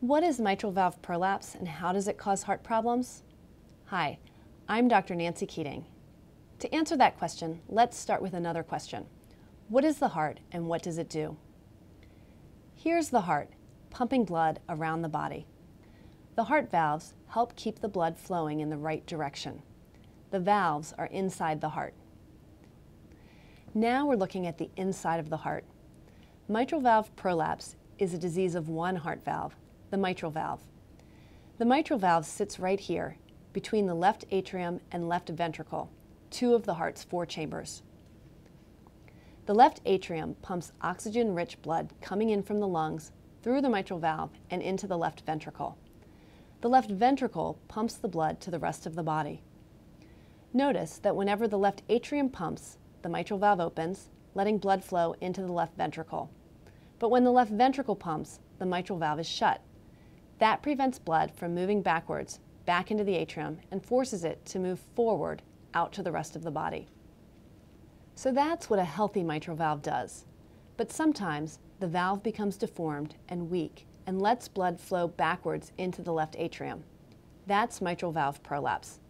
What is mitral valve prolapse and how does it cause heart problems? Hi, I'm Dr. Nancy Keating. To answer that question, let's start with another question. What is the heart and what does it do? Here's the heart, pumping blood around the body. The heart valves help keep the blood flowing in the right direction. The valves are inside the heart. Now we're looking at the inside of the heart. Mitral valve prolapse is a disease of one heart valve, the mitral valve. The mitral valve sits right here between the left atrium and left ventricle, two of the heart's four chambers. The left atrium pumps oxygen-rich blood coming in from the lungs through the mitral valve and into the left ventricle. The left ventricle pumps the blood to the rest of the body. Notice that whenever the left atrium pumps, the mitral valve opens, letting blood flow into the left ventricle. But when the left ventricle pumps, the mitral valve is shut. That prevents blood from moving backwards, back into the atrium, and forces it to move forward out to the rest of the body. So that's what a healthy mitral valve does. But sometimes the valve becomes deformed and weak and lets blood flow backwards into the left atrium. That's mitral valve prolapse.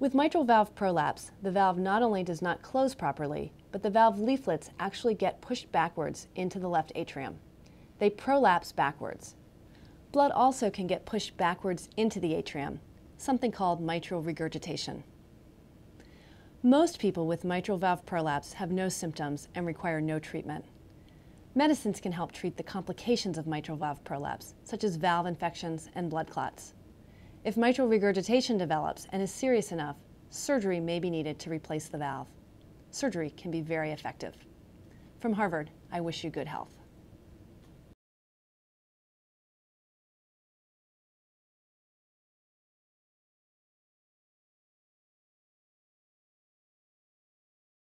With mitral valve prolapse, the valve not only does not close properly, but the valve leaflets actually get pushed backwards into the left atrium. They prolapse backwards. Blood also can get pushed backwards into the atrium, something called mitral regurgitation. Most people with mitral valve prolapse have no symptoms and require no treatment. Medicines can help treat the complications of mitral valve prolapse, such as valve infections and blood clots. If mitral regurgitation develops and is serious enough, surgery may be needed to replace the valve. Surgery can be very effective. From Harvard, I wish you good health.